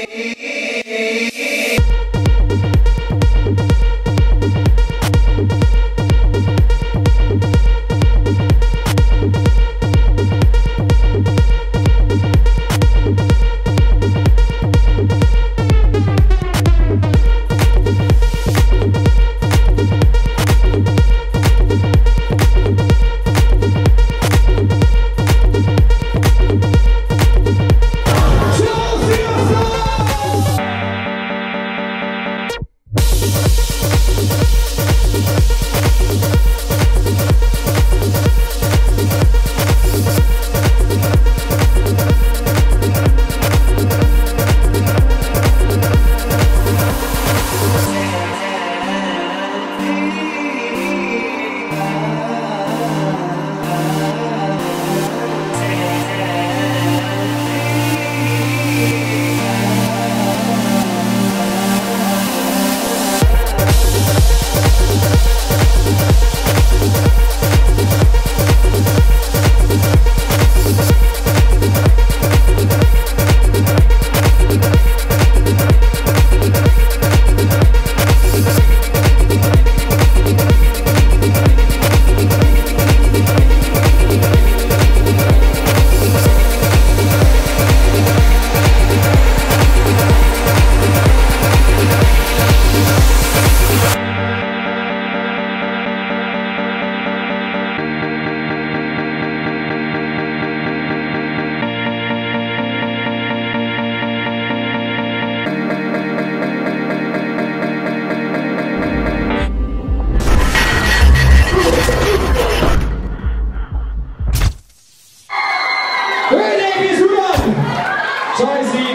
Ei. You. Joyce